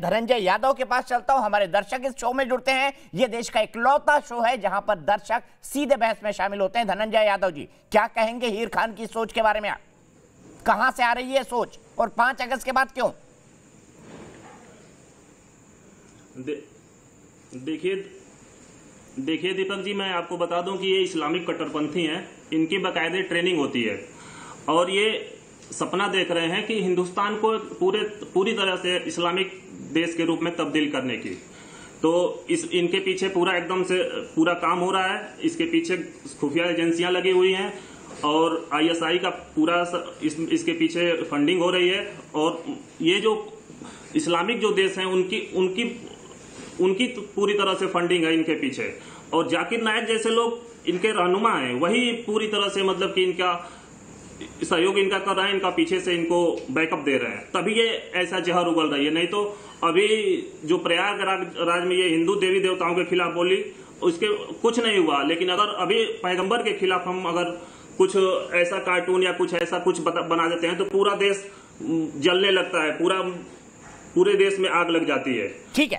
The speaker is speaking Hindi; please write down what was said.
धनंजय यादव के पास चलता हूँ। हमारे दर्शक इस शो में जुड़ते हैं। ये देश का इकलौता शो है जहाँ पर दर्शक सीधे बहस में शामिल होते हैं। धनंजय यादव जी क्या कहेंगे हीर खान की सोच के बारे में आप? कहाँ से आ रही है सोच? और पाँच अगस्त के बाद क्यों? दे, देखिए देखिए दीपक जी मैं आपको बता दूँ कि ये इस्लामिक कट्टरपंथी हैं। इनकी बाकायदे ट्रेनिंग होती है। और ये सपना देख रहे हैं कि हिंदुस्तान को पूरे पूरी तरह से इस्लामिक देश के रूप में तब्दील करने की। तो इस इनके पीछे पूरा एकदम से पूरा काम हो रहा है। इसके पीछे खुफिया एजेंसियाँ लगी हुई हैं और आईएसआई का पूरा इस, इसके पीछे फंडिंग हो रही है और ये जो इस्लामिक जो देश हैं उनकी उनकी उनकी तो पूरी तरह से फंडिंग है इनके पीछे। और जाकिर नायक जैसे लोग इनके रहनुमा हैं वही पूरी तरह से मतलब कि इनका सहयोग इनका कर रहे हैं, इनका पीछे से इनको बैकअप दे रहे हैं। तभी ये ऐसा जहर उगल रही है। नहीं तो अभी जो प्रयागराज में ये हिंदू देवी देवताओं के खिलाफ बोली, उसके कुछ नहीं हुआ। लेकिन अगर अभी पैगंबर के खिलाफ हम अगर कुछ ऐसा कार्टून या कुछ ऐसा कुछ बना देते हैं तो पूरा देश जलने लगता है। पूरा, पूरे देश में आग लग जाती है। ठीक है।